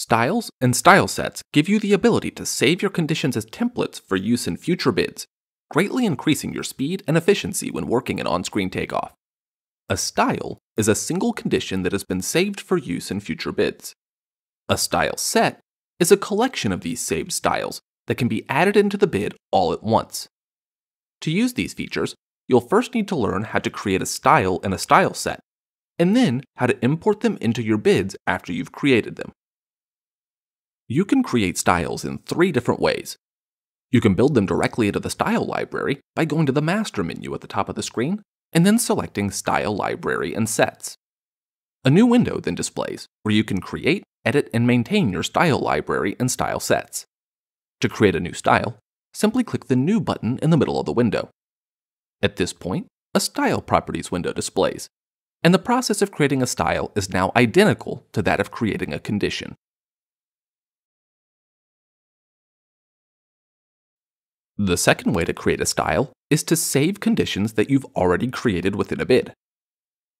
Styles and style sets give you the ability to save your conditions as templates for use in future bids, greatly increasing your speed and efficiency when working an on-screen takeoff. A style is a single condition that has been saved for use in future bids. A style set is a collection of these saved styles that can be added into the bid all at once. To use these features, you'll first need to learn how to create a style and a style set, and then how to import them into your bids after you've created them. You can create styles in three different ways. You can build them directly into the style library by going to the master menu at the top of the screen and then selecting Style Library and Sets. A new window then displays where you can create, edit, and maintain your style library and style sets. To create a new style, simply click the New button in the middle of the window. At this point, a Style Properties window displays, and the process of creating a style is now identical to that of creating a condition. The second way to create a style is to save conditions that you've already created within a bid.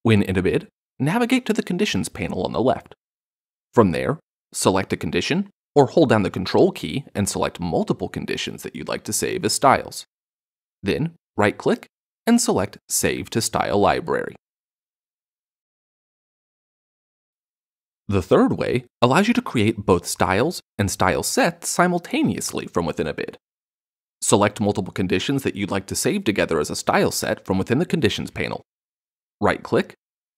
When in a bid, navigate to the Conditions panel on the left. From there, select a condition or hold down the Control key and select multiple conditions that you'd like to save as styles. Then, right-click and select Save to Style Library. The third way allows you to create both styles and style sets simultaneously from within a bid. Select multiple conditions that you'd like to save together as a style set from within the Conditions panel. Right-click,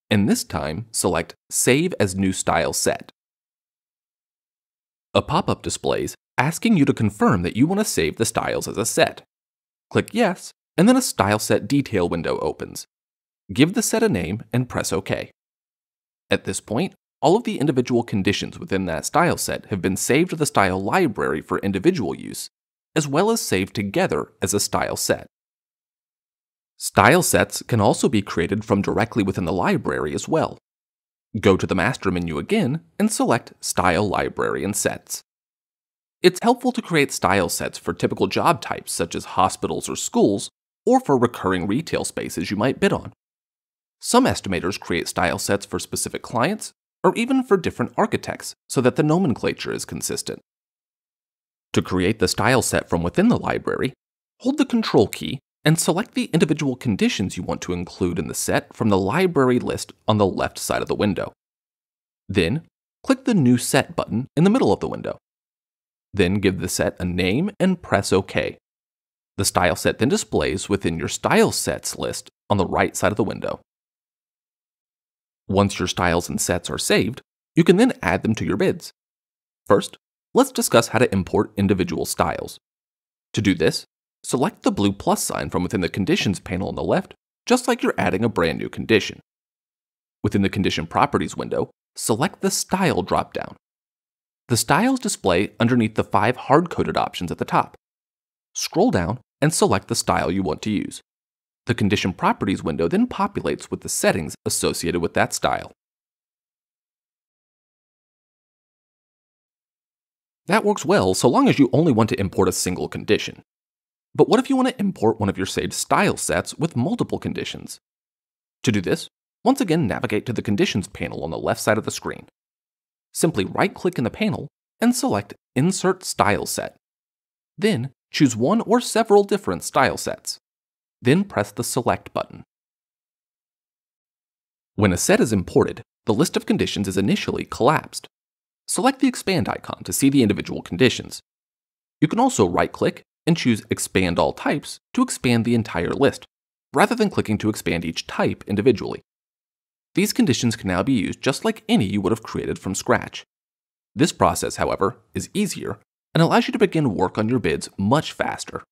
and this time select Save as New Style Set. A pop-up displays asking you to confirm that you want to save the styles as a set. Click Yes, and then a Style Set detail window opens. Give the set a name and press OK. At this point, all of the individual conditions within that style set have been saved to the style library for individual use, as well as saved together as a style set. Style sets can also be created from directly within the library as well. Go to the master menu again and select Style Library and Sets. It's helpful to create style sets for typical job types such as hospitals or schools, or for recurring retail spaces you might bid on. Some estimators create style sets for specific clients, or even for different architects so that the nomenclature is consistent. To create the style set from within the library, hold the Control key and select the individual conditions you want to include in the set from the library list on the left side of the window. Then, click the New Set button in the middle of the window. Then give the set a name and press OK. The style set then displays within your Style Sets list on the right side of the window. Once your styles and sets are saved, you can then add them to your bids. First, let's discuss how to import individual styles. To do this, select the blue plus sign from within the Conditions panel on the left, just like you're adding a brand new condition. Within the Condition Properties window, select the Style dropdown. The styles display underneath the five hard-coded options at the top. Scroll down and select the style you want to use. The Condition Properties window then populates with the settings associated with that style. That works well so long as you only want to import a single condition. But what if you want to import one of your saved style sets with multiple conditions? To do this, once again navigate to the Conditions panel on the left side of the screen. Simply right-click in the panel and select Insert Style Set. Then choose one or several different style sets. Then press the Select button. When a set is imported, the list of conditions is initially collapsed. Select the Expand icon to see the individual conditions. You can also right-click and choose Expand All Types to expand the entire list, rather than clicking to expand each type individually. These conditions can now be used just like any you would have created from scratch. This process, however, is easier and allows you to begin work on your bids much faster.